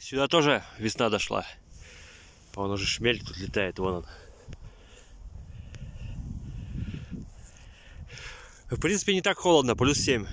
Сюда тоже весна дошла. Вон уже шмель тут летает, вон он. В принципе, не так холодно, плюс 7.